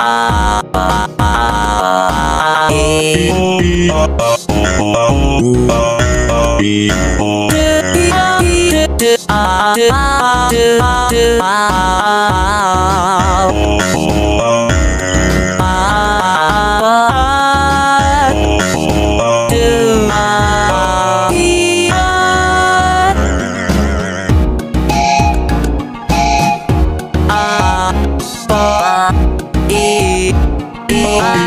Ah, Ah,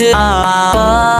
啊。